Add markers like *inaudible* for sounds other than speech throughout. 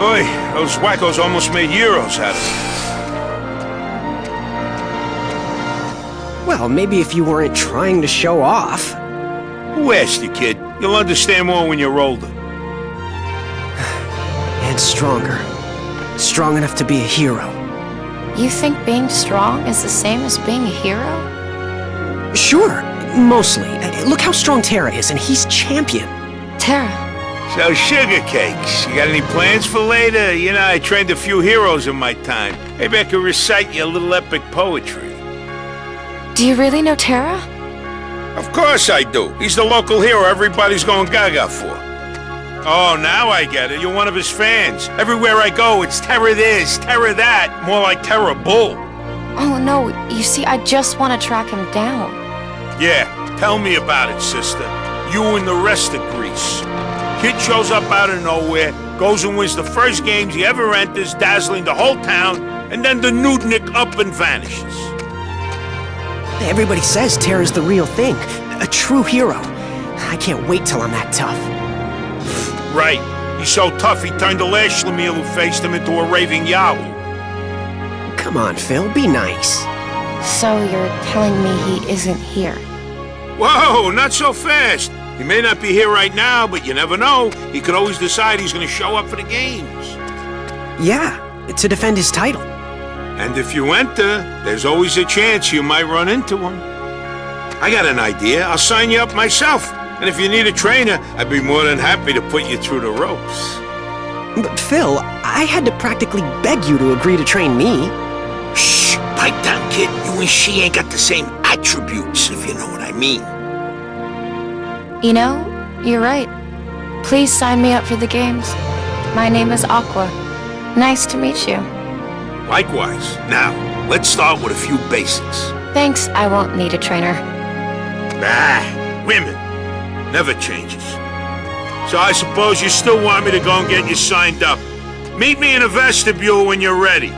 Oi, those wackos almost made euros out of me. Well, maybe if you weren't trying to show off. Who asked you, kid? You'll understand more when you're older. *sighs* And stronger. Strong enough to be a hero. You think being strong is the same as being a hero? Sure, mostly. Look how strong Terra is, and he's champion. Terra, So, sugar cakes. You got any plans for later? You know, I trained a few heroes in my time. Maybe I could recite you a little epic poetry. do you really know Terra? Of course I do. He's the local hero everybody's going gaga for. Oh, now I get it. You're one of his fans. Everywhere I go, it's Terra this, Terra that. More like Terror Bull. Oh no, you see, I just want to track him down. Yeah, tell me about it, sister. You and the rest of Greece. Kid shows up out of nowhere, goes and wins the first games he ever enters, dazzling the whole town, and then the nudnik up and vanishes. Everybody says Terra's the real thing. A true hero. I can't wait till I'm that tough. Right. He's so tough he turned the last Schlemiel who faced him into a raving Yahoo. Come on, Phil, be nice. So you're telling me he isn't here? Whoa, not so fast. He may not be here right now, but you never know. He could always decide he's going to show up for the games. Yeah, it's to defend his title. And if you enter, there's always a chance you might run into him. I got an idea. I'll sign you up myself. And if you need a trainer, I'd be more than happy to put you through the ropes. But Phil, I had to practically beg you to agree to train me. Shh! Pipe down, kid. You and she ain't got the same attributes, if you know what I mean. You know, you're right. Please sign me up for the games. My name is Aqua. Nice to meet you. Likewise. Now, let's start with a few basics. Thanks, I won't need a trainer. Ah, women. Never changes. So I suppose you still want me to go and get you signed up. Meet me in the vestibule when you're ready.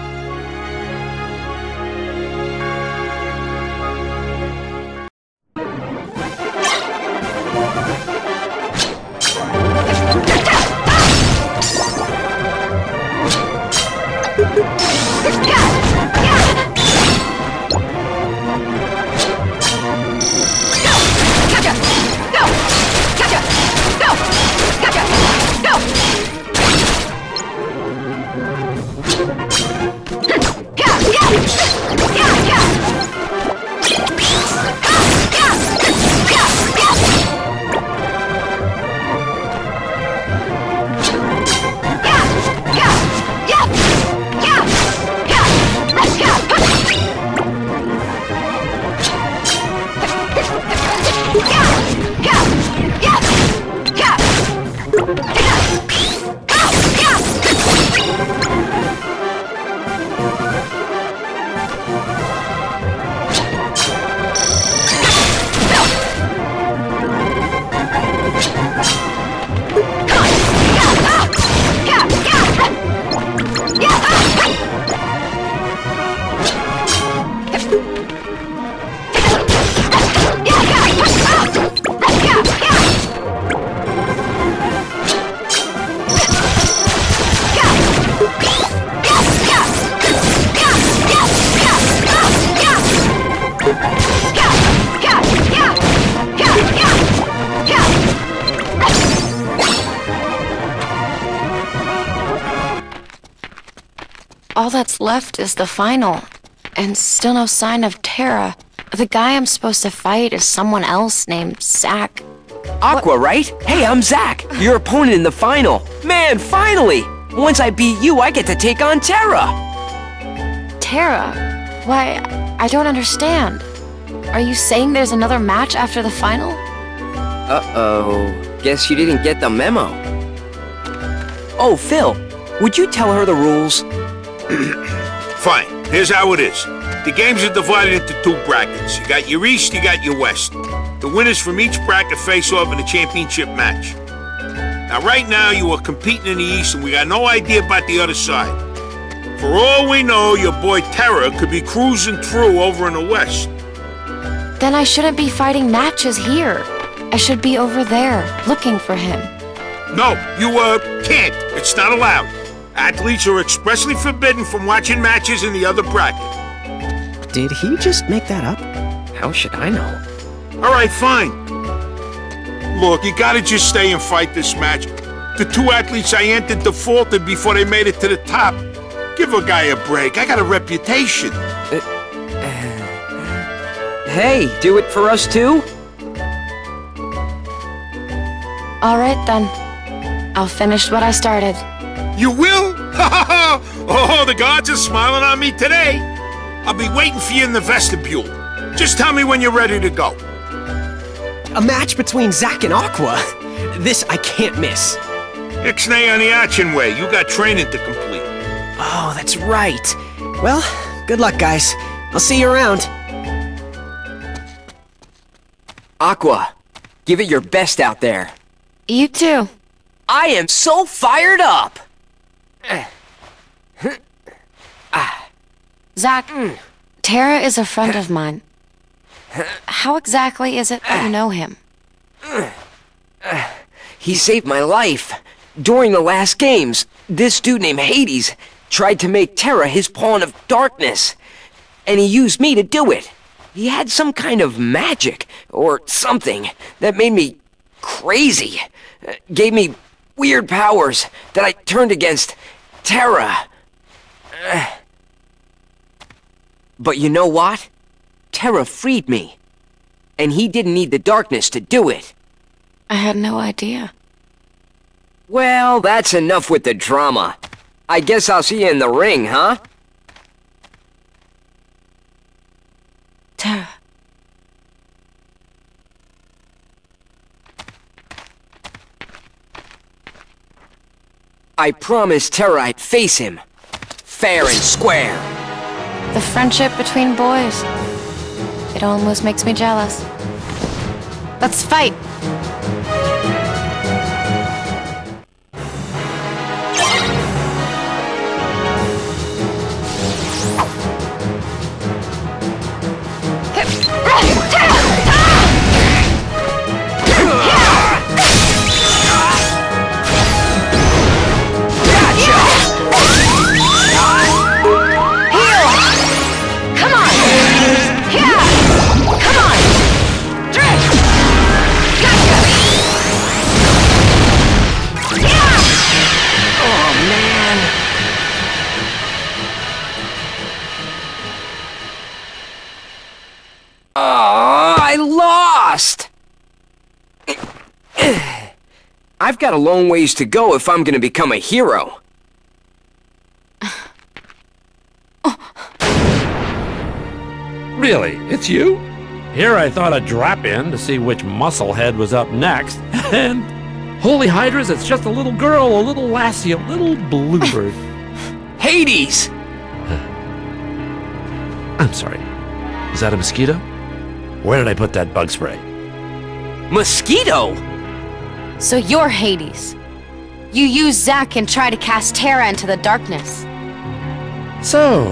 That's left is the final. And still no sign of Terra. The guy I'm supposed to fight is someone else named Zack. Aqua, right? Hey, I'm Zack, your opponent in the final. Man, finally! Once I beat you, I get to take on Terra. Terra? Why, I don't understand. Are you saying there's another match after the final? Uh-oh. Guess you didn't get the memo. Oh, Phil, would you tell her the rules? *clears throat* Fine. Here's how it is. The games are divided into two brackets. You got your East, you got your West. The winners from each bracket face off in a championship match. Now, right now, you are competing in the East, and we got no idea about the other side. For all we know, your boy Terra could be cruising through over in the West. Then I shouldn't be fighting matches here. I should be over there, looking for him. No, you, uh, can't. It's not allowed. Athletes are expressly forbidden from watching matches in the other bracket. Did he just make that up? How should I know? All right, fine. Look, you gotta just stay and fight this match. The two athletes I entered defaulted before they made it to the top. Give a guy a break. I got a reputation. Uh, hey, do it for us too? All right then. I'll finish what I started. You will? Ha ha ha! Oh, the gods are smiling on me today. I'll be waiting for you in the vestibule. Just tell me when you're ready to go. A match between Zack and Aqua? This I can't miss. Ixnay on the action way. You got training to complete. Oh, that's right. Well, good luck, guys. I'll see you around. Aqua, give it your best out there. You too. I am so fired up! Zack, Terra is a friend of mine. How exactly is it that you know him? He saved my life. During the last games, this dude named Hades tried to make Terra his pawn of darkness. And he used me to do it. He had some kind of magic, or something, that made me crazy. Gave me weird powers that I turned against Terra. Uh, But you know what? Terra freed me. And he didn't need the darkness to do it. I had no idea. Well, that's enough with the drama. I guess I'll see you in the ring, huh? I promised Terra I'd face him. Fair and square. The friendship between boys. It almost makes me jealous. Let's fight! I've got a long ways to go if I'm gonna become a hero. Really? It's you? Here I thought I'd drop in to see which musclehead was up next, *laughs* and holy hydras, it's just a little girl, a little lassie, a little bluebird. *laughs* Hades! *sighs* I'm sorry. Is that a mosquito? Where did I put that bug spray? Mosquito! So you're Hades. You use Zack and try to cast Terra into the darkness. So,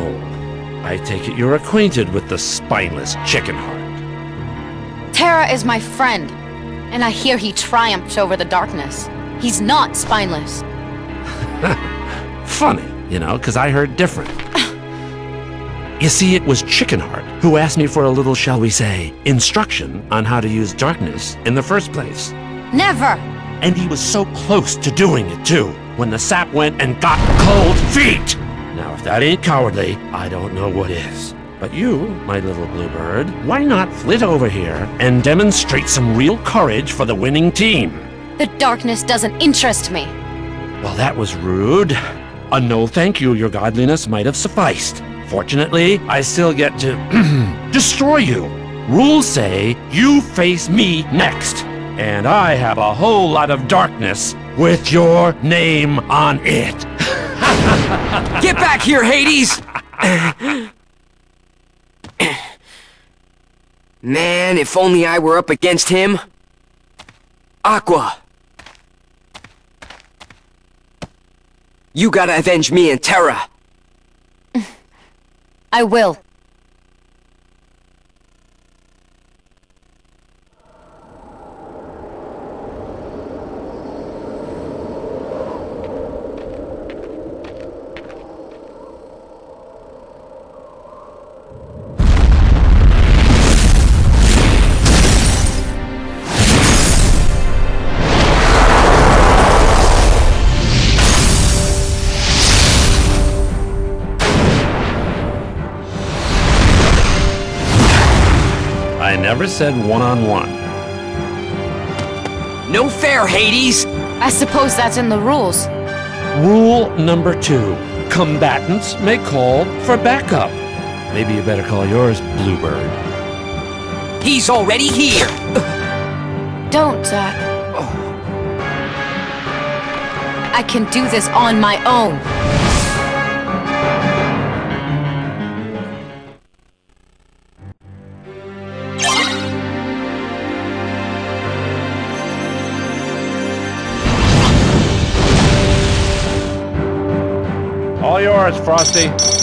I take it you're acquainted with the spineless chicken heart. Terra is my friend, and I hear he triumphed over the darkness. He's not spineless. *laughs* Funny, you know, because I heard different. *laughs* you see, it was Chickenheart who asked me for a little, shall we say, instruction on how to use darkness in the first place. Never! And he was so close to doing it, too, when the sap went and got cold feet! Now, if that ain't cowardly, I don't know what is. But you, my little bluebird, why not flit over here and demonstrate some real courage for the winning team? The darkness doesn't interest me. Well, that was rude. A no thank you, your godliness, might have sufficed. Fortunately, I still get to *clears throat* destroy you. Rules say you face me next. And I have a whole lot of darkness with your name on it. *laughs* Get back here, Hades! Man, if only I were up against him. Aqua! You gotta avenge me and Terra. I will. Never said one-on-one. No fair, Hades! I suppose that's in the rules. Rule number two. Combatants may call for backup. Maybe you better call yours Bluebird. He's already here! Don't, Zack. I can do this on my own. All yours, Frosty.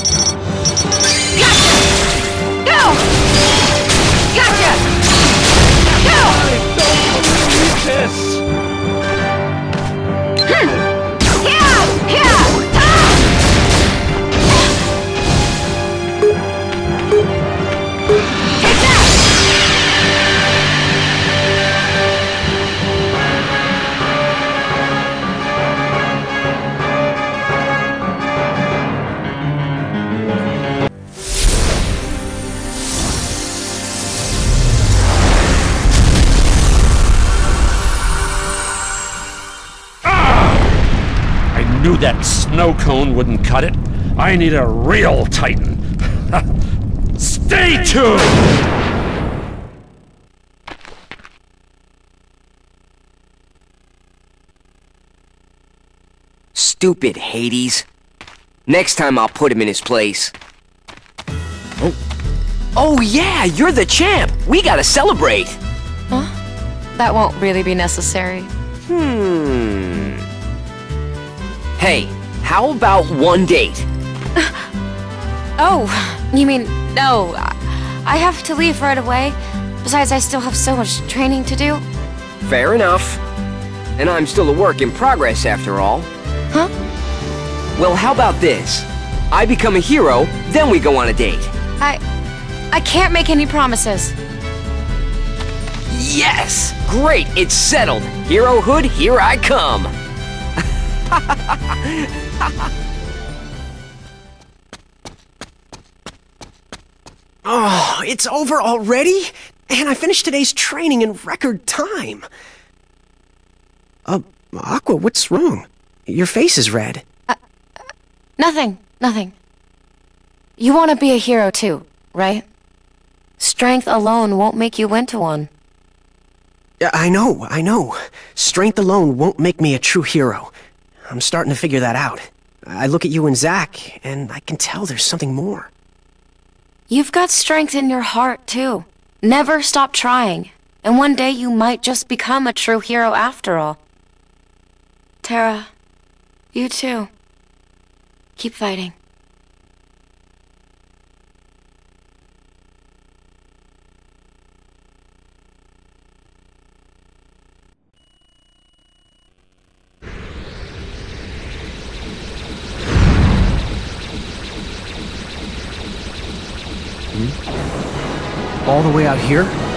That snow cone wouldn't cut it. I need a real Titan. *laughs* Stay tuned! Stupid Hades. Next time I'll put him in his place. Oh. Oh yeah, you're the champ! We gotta celebrate! Huh? That won't really be necessary. Hmm. Hey, how about one date? *sighs* Oh, you mean, no. I have to leave right away. Besides, I still have so much training to do. Fair enough. And I'm still a work in progress after all. Huh? Well, how about this? I become a hero, then we go on a date. I... I can't make any promises. Yes! Great, it's settled. Herohood, here I come. *laughs* Oh, it's over already? And I finished today's training in record time. Uh, Aqua, what's wrong? Your face is red. Nothing, nothing. You want to be a hero too, right? Strength alone won't make you into one. Yeah, I know, I know. Strength alone won't make me a true hero. I'm starting to figure that out. I look at you and Zack, and I can tell there's something more. You've got strength in your heart too. Never stop trying. And one day you might just become a true hero after all. Terra, you too. Keep fighting. Here?